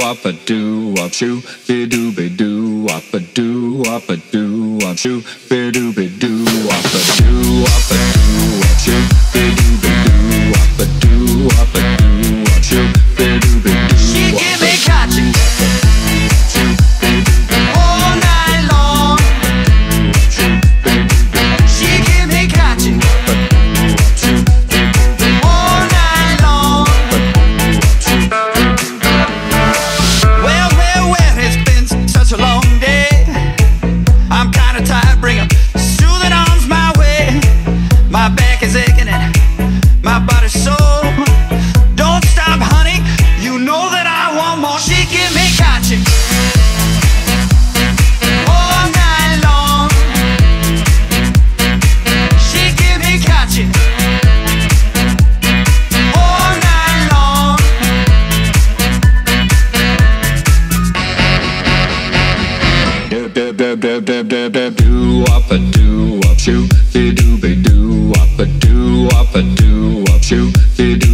wop a doo wop shoo be doo be doo wop a doo wop a doo wop shoo be doo be doo wop a doo is aching and my body's sore. Don't stop, honey. You know that I want more. She give me catching all night long. She give me all night long. doo wop a doo wop shoo be doo be two, three.